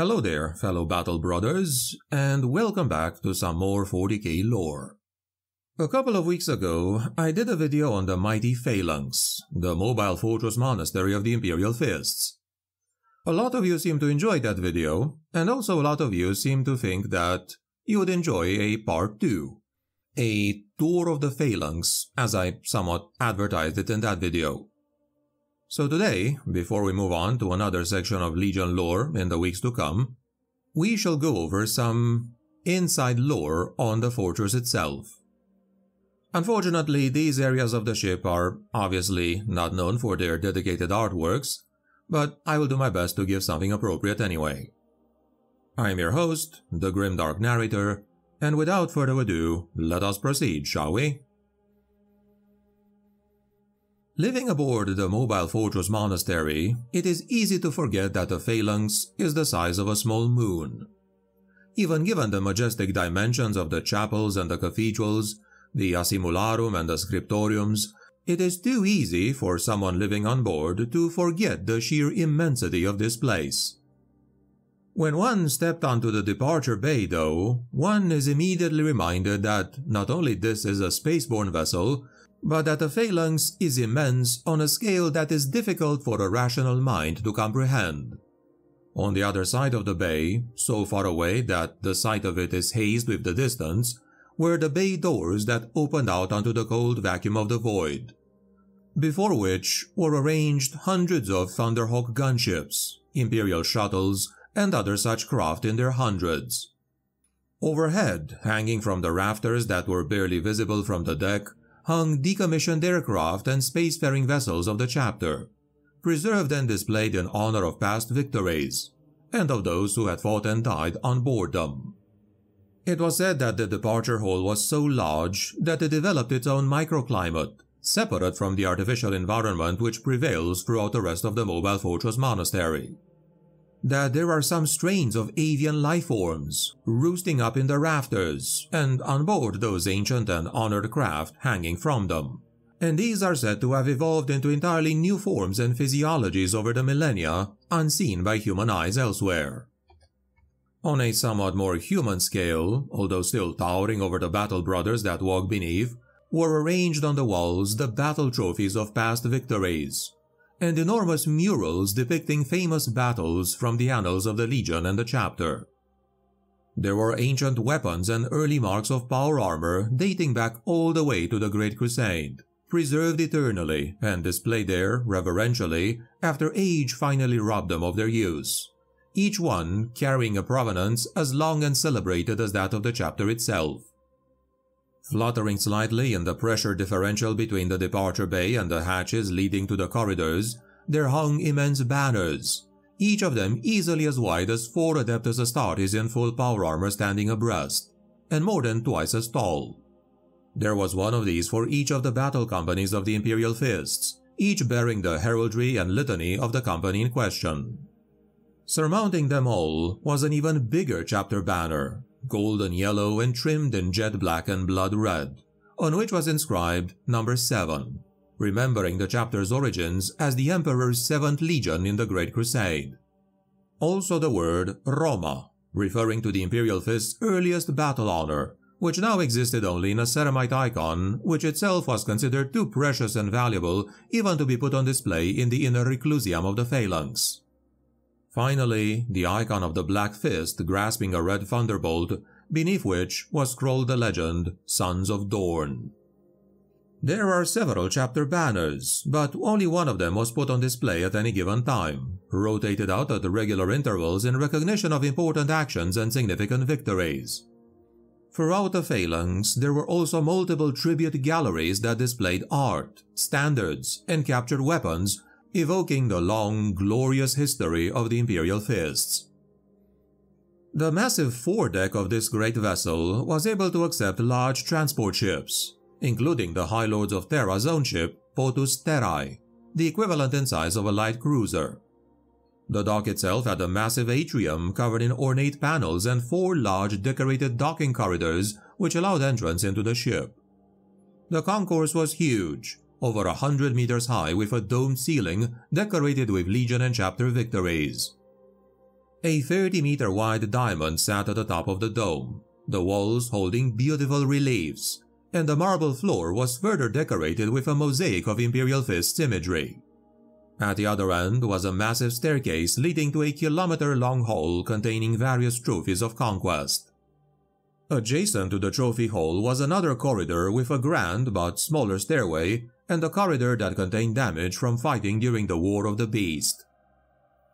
Hello there, fellow battle brothers, and welcome back to some more 40k lore. A couple of weeks ago, I did a video on the mighty Phalanx, the mobile fortress monastery of the Imperial Fists. A lot of you seem to enjoy that video, and also a lot of you seem to think that you would enjoy a part 2. A tour of the Phalanx, as I somewhat advertised it in that video. So today, before we move on to another section of Legion lore in the weeks to come, we shall go over some inside lore on the fortress itself. Unfortunately, these areas of the ship are obviously not known for their dedicated artworks, but I will do my best to give something appropriate anyway. I am your host, the Grimdark Narrator, and without further ado, let us proceed, shall we? Living aboard the Mobile Fortress Monastery, it is easy to forget that the phalanx is the size of a small moon. Even given the majestic dimensions of the chapels and the cathedrals, the Assimularum and the Scriptoriums, it is too easy for someone living on board to forget the sheer immensity of this place. When one stepped onto the departure bay, though, one is immediately reminded that not only this is a spaceborne vessel, but that the phalanx is immense on a scale that is difficult for a rational mind to comprehend. On the other side of the bay, so far away that the sight of it is hazed with the distance, were the bay doors that opened out onto the cold vacuum of the void, before which were arranged hundreds of Thunderhawk gunships, Imperial shuttles, and other such craft in their hundreds. Overhead, hanging from the rafters that were barely visible from the deck, hung decommissioned aircraft and spacefaring vessels of the chapter, preserved and displayed in honor of past victories, and of those who had fought and died on board them. It was said that the departure hall was so large that it developed its own microclimate, separate from the artificial environment which prevails throughout the rest of the Mobile Fortress Monastery. That there are some strains of avian life forms roosting up in the rafters and on board those ancient and honored craft hanging from them. And these are said to have evolved into entirely new forms and physiologies over the millennia, unseen by human eyes elsewhere. On a somewhat more human scale, although still towering over the battle brothers that walk beneath, were arranged on the walls the battle trophies of past victories, and enormous murals depicting famous battles from the annals of the Legion and the chapter. There were ancient weapons and early marks of power armor dating back all the way to the Great Crusade, preserved eternally and displayed there reverentially after age finally robbed them of their use each one carrying a provenance as long and celebrated as that of the chapter itself. Fluttering slightly in the pressure differential between the departure bay and the hatches leading to the corridors, there hung immense banners, each of them easily as wide as four Adeptus Astartes in full power armor standing abreast, and more than twice as tall. There was one of these for each of the battle companies of the Imperial Fists, each bearing the heraldry and litany of the company in question. Surmounting them all was an even bigger chapter banner, golden yellow and trimmed in jet black and blood red, on which was inscribed number 7, remembering the chapter's origins as the Emperor's 7th Legion in the Great Crusade. Also the word Roma, referring to the Imperial Fist's earliest battle honor, which now existed only in a ceramite icon, which itself was considered too precious and valuable even to be put on display in the inner reclusiam of the Phalanx. Finally, the icon of the Black Fist grasping a red thunderbolt, beneath which was scrolled the legend, Sons of Dorn. There are several chapter banners, but only one of them was put on display at any given time, rotated out at regular intervals in recognition of important actions and significant victories. Throughout the Phalanx, there were also multiple tribute galleries that displayed art, standards, and captured weapons evoking the long, glorious history of the Imperial Fists. The massive foredeck of this great vessel was able to accept large transport ships, including the High Lords of Terra's own ship, Potus Terrae, the equivalent in size of a light cruiser. The dock itself had a massive atrium covered in ornate panels and four large decorated docking corridors which allowed entrance into the ship. The concourse was huge, over a hundred meters high with a domed ceiling decorated with Legion and Chapter victories. A 30 meter wide diamond sat at the top of the dome, the walls holding beautiful reliefs, and the marble floor was further decorated with a mosaic of Imperial Fist's imagery. At the other end was a massive staircase leading to a kilometer-long hall containing various trophies of conquest. Adjacent to the trophy hall was another corridor with a grand but smaller stairway and a corridor that contained damage from fighting during the War of the Beast.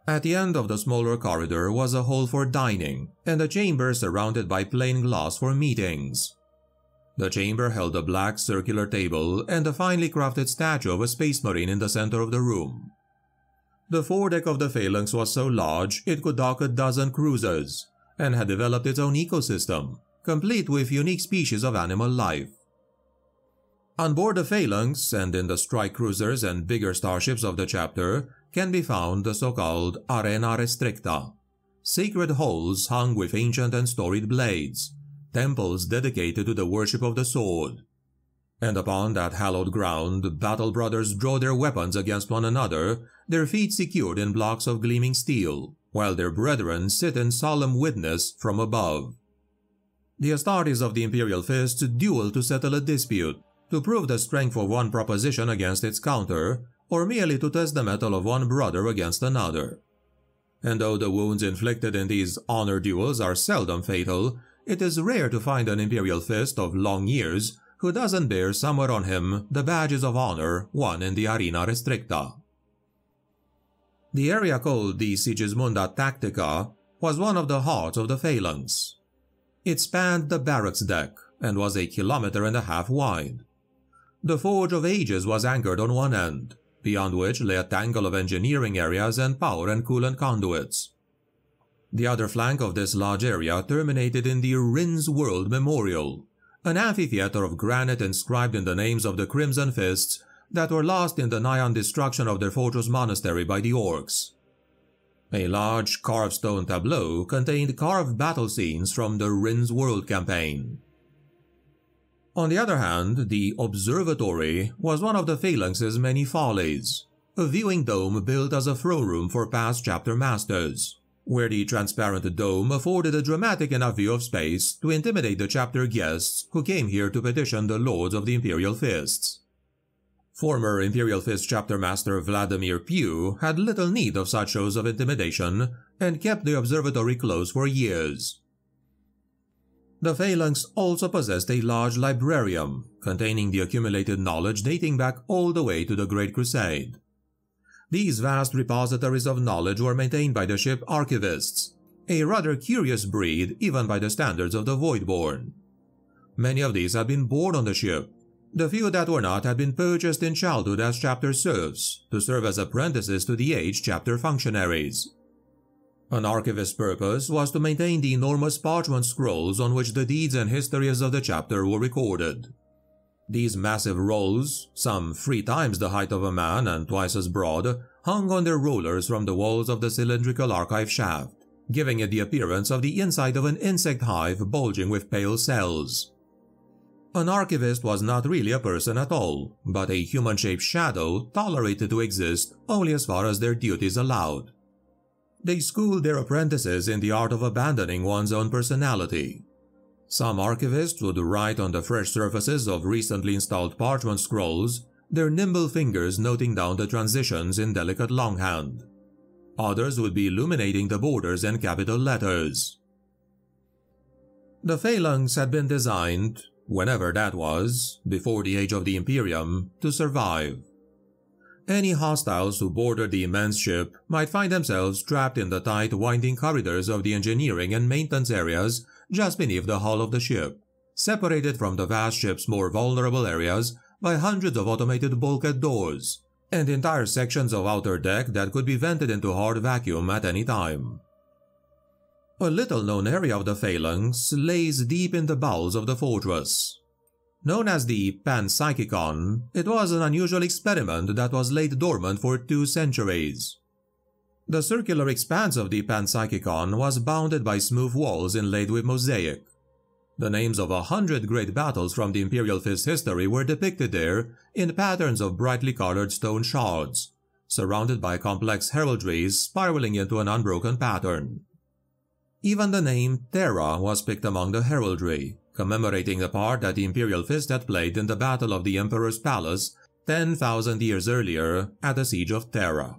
At the end of the smaller corridor was a hall for dining and a chamber surrounded by plain glass for meetings. The chamber held a black circular table and a finely crafted statue of a space marine in the center of the room. The foredeck of the Phalanx was so large it could dock a dozen cruisers, and had developed its own ecosystem, complete with unique species of animal life. On board the Phalanx and in the strike cruisers and bigger starships of the chapter can be found the so-called Arena Restricta, sacred halls hung with ancient and storied blades, temples dedicated to the worship of the sword. And upon that hallowed ground, battle brothers draw their weapons against one another, their feet secured in blocks of gleaming steel, while their brethren sit in solemn witness from above. The Astartes of the Imperial Fist duel to settle a dispute, to prove the strength of one proposition against its counter, or merely to test the mettle of one brother against another. And though the wounds inflicted in these honor duels are seldom fatal, it is rare to find an Imperial Fist of long years who doesn't bear somewhere on him the badges of honor won in the Arena Restricta. The area called the Sigismunda Tactica was one of the hearts of the phalanx. It spanned the barracks deck and was a kilometer and a half wide. The Forge of Ages was anchored on one end, beyond which lay a tangle of engineering areas and power and coolant conduits. The other flank of this large area terminated in the Rynn's World Memorial, an amphitheater of granite inscribed in the names of the Crimson Fists that were lost in the nigh-on destruction of their fortress monastery by the orks. A large carved stone tableau contained carved battle scenes from the Rynn's World campaign. On the other hand, the observatory was one of the Phalanx's many follies, a viewing dome built as a throne room for past chapter masters where the transparent dome afforded a dramatic enough view of space to intimidate the chapter guests who came here to petition the lords of the Imperial Fists. Former Imperial Fist chapter master Vladimir Pugh had little need of such shows of intimidation and kept the observatory closed for years. The Phalanx also possessed a large librarium containing the accumulated knowledge dating back all the way to the Great Crusade. These vast repositories of knowledge were maintained by the ship archivists, a rather curious breed even by the standards of the Voidborn. Many of these had been born on the ship. The few that were not had been purchased in childhood as chapter serfs to serve as apprentices to the aged chapter functionaries. An archivist's purpose was to maintain the enormous parchment scrolls on which the deeds and histories of the chapter were recorded. These massive rolls, some three times the height of a man and twice as broad, hung on their rollers from the walls of the cylindrical archive shaft, giving it the appearance of the inside of an insect hive bulging with pale cells. An archivist was not really a person at all, but a human-shaped shadow tolerated to exist only as far as their duties allowed. They schooled their apprentices in the art of abandoning one's own personality, some archivists would write on the fresh surfaces of recently installed parchment scrolls, their nimble fingers noting down the transitions in delicate longhand. Others would be illuminating the borders in capital letters. The phalanx had been designed, whenever that was, before the age of the Imperium, to survive. Any hostiles who boarded the immense ship might find themselves trapped in the tight, winding corridors of the engineering and maintenance areas just beneath the hull of the ship, separated from the vast ship's more vulnerable areas by hundreds of automated bulkhead doors, and entire sections of outer deck that could be vented into hard vacuum at any time. A little-known area of the phalanx lays deep in the bowels of the fortress. Known as the Panpsychikon, it was an unusual experiment that was laid dormant for two centuries. The circular expanse of the Panpsychikon was bounded by smooth walls inlaid with mosaic. The names of a hundred great battles from the Imperial Fist history were depicted there in patterns of brightly colored stone shards, surrounded by complex heraldries spiraling into an unbroken pattern. Even the name Terra was picked among the heraldry, commemorating the part that the Imperial Fist had played in the Battle of the Emperor's Palace 10,000 years earlier at the Siege of Terra.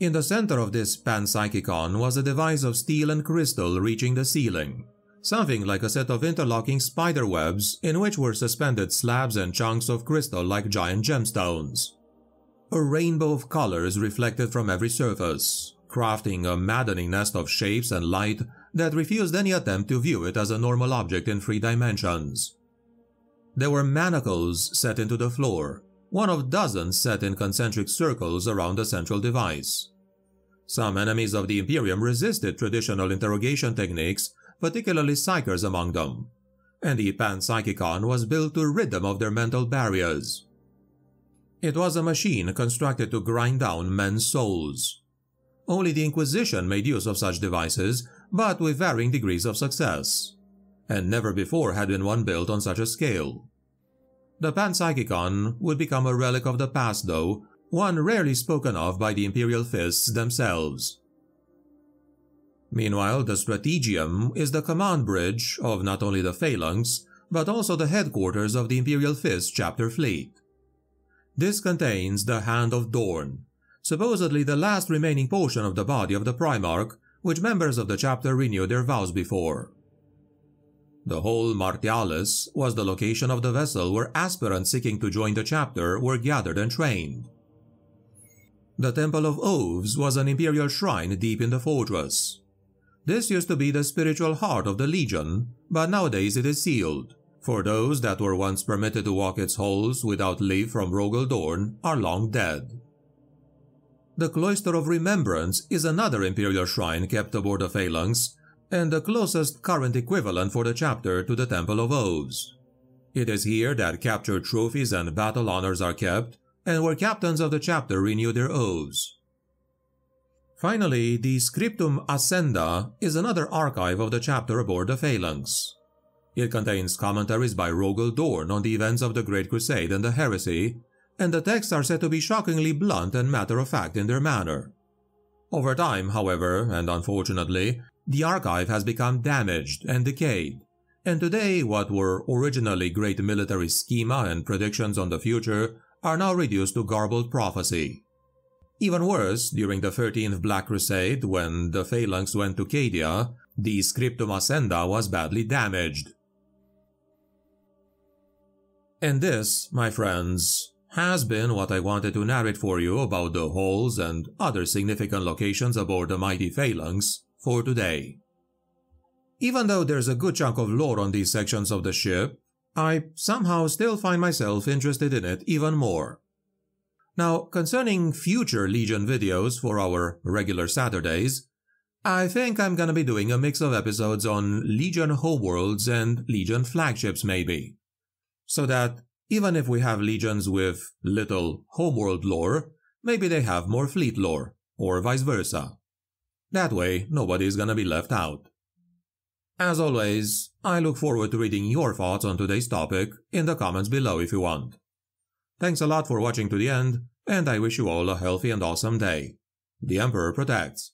In the center of this panpsychicon was a device of steel and crystal reaching the ceiling, something like a set of interlocking spider webs in which were suspended slabs and chunks of crystal like giant gemstones. A rainbow of colors reflected from every surface, crafting a maddening nest of shapes and light that refused any attempt to view it as a normal object in three dimensions. There were manacles set into the floor, one of dozens set in concentric circles around the central device. Some enemies of the Imperium resisted traditional interrogation techniques, particularly psykers among them, and the Panpsychicon was built to rid them of their mental barriers. It was a machine constructed to grind down men's souls. Only the Inquisition made use of such devices, but with varying degrees of success, and never before had been one built on such a scale. The Panpsychicon would become a relic of the past, though, one rarely spoken of by the Imperial Fists themselves. Meanwhile, the Strategium is the command bridge of not only the Phalanx, but also the headquarters of the Imperial Fist chapter fleet. This contains the Hand of Dorn, supposedly the last remaining portion of the body of the Primarch, which members of the chapter renewed their vows before. The Hall Martialis was the location of the vessel where aspirants seeking to join the chapter were gathered and trained. The Temple of Oves was an imperial shrine deep in the fortress. This used to be the spiritual heart of the Legion, but nowadays it is sealed, for those that were once permitted to walk its halls without leave from Rogal Dorn are long dead. The Cloister of Remembrance is another imperial shrine kept aboard the Phalanx, and the closest current equivalent for the chapter to the Temple of Oves. It is here that captured trophies and battle honors are kept, and where captains of the chapter renew their oaths. Finally, the Scriptum Ascenda is another archive of the chapter aboard the Phalanx. It contains commentaries by Rogal Dorn on the events of the Great Crusade and the Heresy, and the texts are said to be shockingly blunt and matter-of-fact in their manner. Over time, however, and unfortunately, the archive has become damaged and decayed, and today what were originally great military schema and predictions on the future are now reduced to garbled prophecy. Even worse, during the 13th Black Crusade, when the Phalanx went to Cadia, the Scriptum Ascenda was badly damaged. And this, my friends, has been what I wanted to narrate for you about the holes and other significant locations aboard the mighty Phalanx for today. Even though there's a good chunk of lore on these sections of the ship, I somehow still find myself interested in it even more. Now, concerning future Legion videos for our regular Saturdays, I think I'm gonna be doing a mix of episodes on Legion homeworlds and Legion flagships maybe. So that even if we have legions with little homeworld lore, maybe they have more fleet lore, or vice versa. That way, nobody is gonna be left out. As always, I look forward to reading your thoughts on today's topic in the comments below if you want. Thanks a lot for watching to the end, and I wish you all a healthy and awesome day. The Emperor protects.